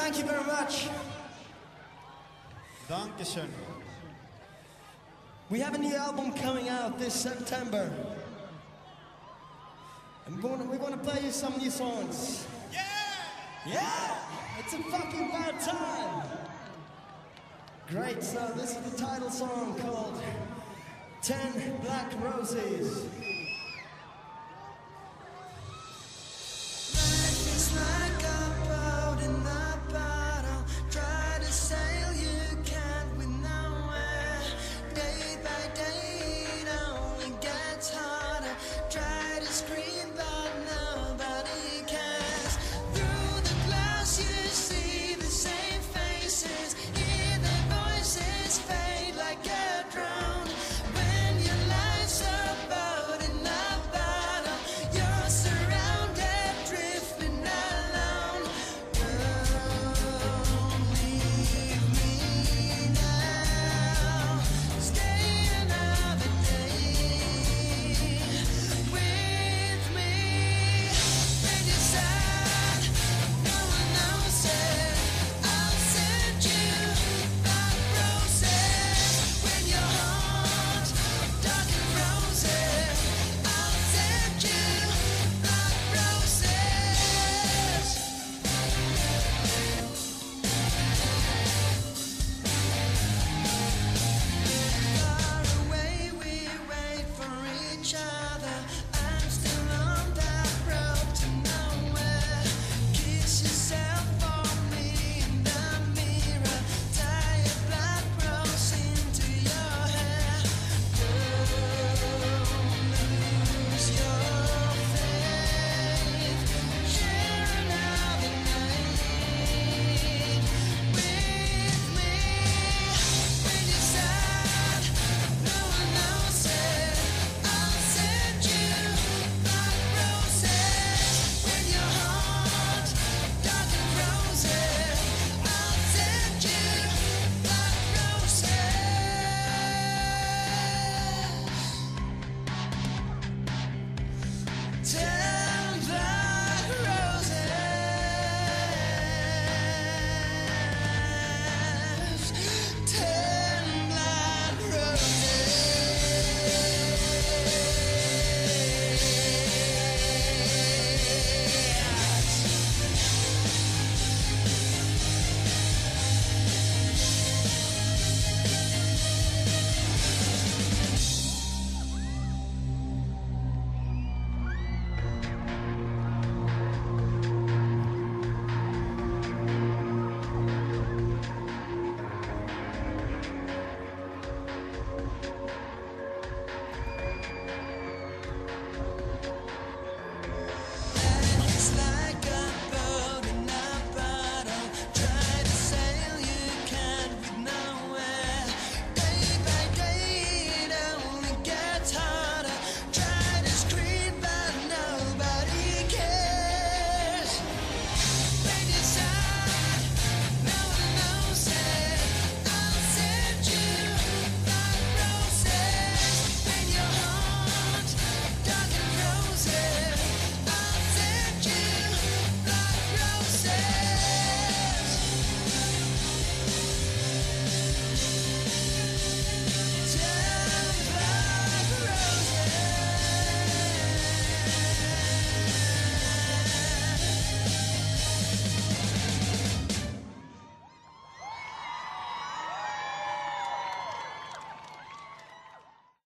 Thank you very much. Dankeschön. We have a new album coming out this September. And we're gonna, to play you some new songs. Yeah! Yeah! It's a fucking bad time! Great, so this is the title song called 10 Black Roses.